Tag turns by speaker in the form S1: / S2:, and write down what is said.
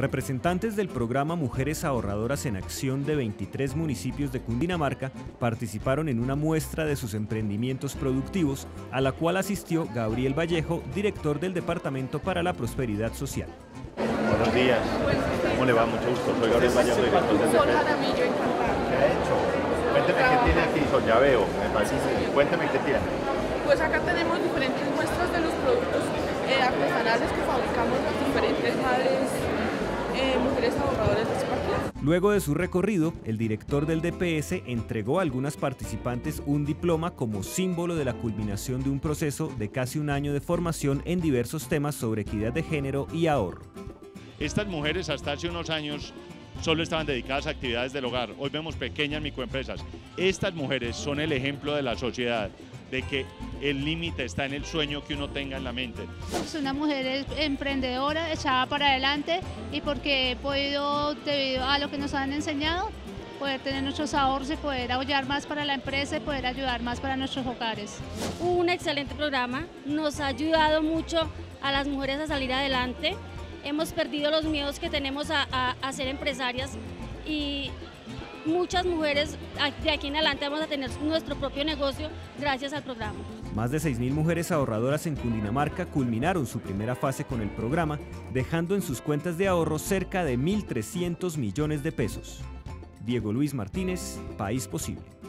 S1: Representantes del programa Mujeres Ahorradoras en Acción de 23 municipios de Cundinamarca participaron en una muestra de sus emprendimientos productivos, a la cual asistió Gabriel Vallejo, director del Departamento para la Prosperidad Social.
S2: Buenos días. ¿Cómo le va? Mucho gusto. Soy Gabriel Vallejo, director del
S3: Sol
S2: Departamento.
S3: Jaramillo, encantada.
S2: ¿Qué ha hecho? Cuénteme qué tiene aquí, Sol. Ya veo, me parece. Cuénteme qué tiene.
S3: Pues acá tenemos diferentes muestras de los productos eh, artesanales que fabricamos las diferentes madres, de.
S1: Luego de su recorrido, el director del DPS entregó a algunas participantes un diploma como símbolo de la culminación de un proceso de casi un año de formación en diversos temas sobre equidad de género y ahorro.
S4: Estas mujeres hasta hace unos años solo estaban dedicadas a actividades del hogar. Hoy vemos pequeñas microempresas. Estas mujeres son el ejemplo de la sociedad, de que el límite está en el sueño que uno tenga en la mente.
S5: Soy una mujer emprendedora, echada para adelante y porque he podido, debido a lo que nos han enseñado, poder tener nuestros ahorros y poder apoyar más para la empresa y poder ayudar más para nuestros hogares.
S6: un excelente programa, nos ha ayudado mucho a las mujeres a salir adelante. Hemos perdido los miedos que tenemos a, a- a ser empresarias y muchas mujeres de aquí en adelante vamos a tener nuestro propio negocio gracias al programa.
S1: Más de 6.000 mujeres ahorradoras en Cundinamarca culminaron su primera fase con el programa, dejando en sus cuentas de ahorro cerca de 1.300 millones de pesos. Diego Luis Martínez, País Posible.